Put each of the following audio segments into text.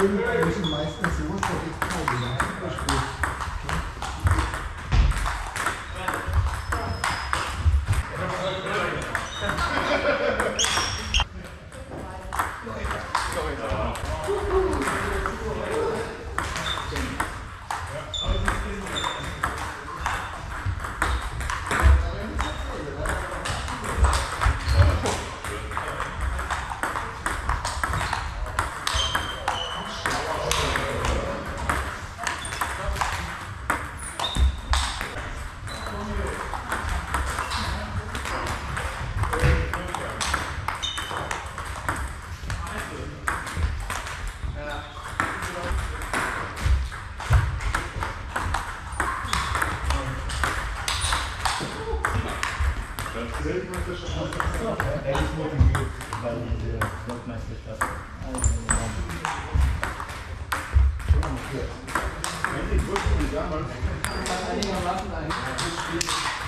Spielen müssen meistens so, dass Wenn die Brücken zusammen, kann einigermaßen ein Spiel.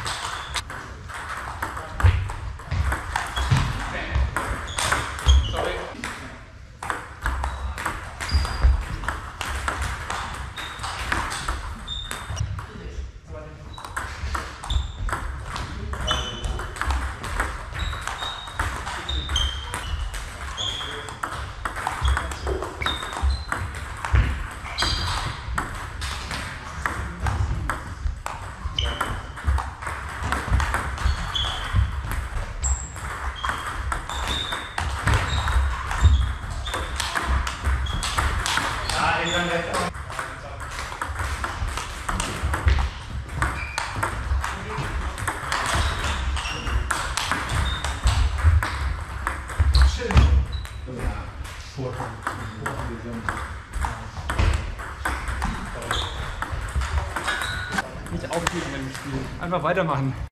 Nicht aufgeben im Spiel. Einfach weitermachen.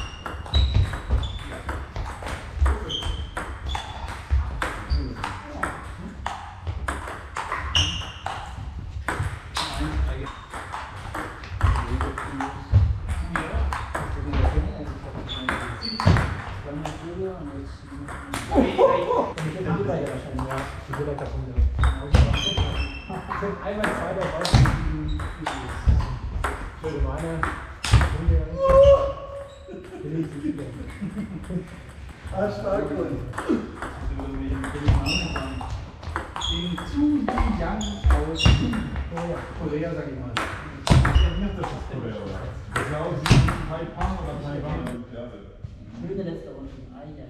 Einmal zweiter raus. Schöne Meine. Ah, stark. Den Zu Yang aus Korea, sag ich mal. Genau, Sie sind Taipan oder Taiwan? 불그랬어 오늘. 아이야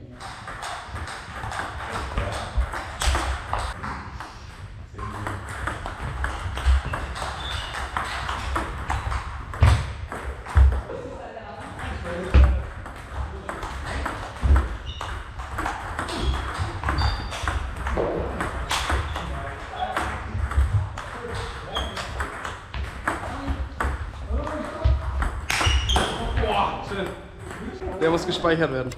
와, 진짜. Der muss gespeichert werden.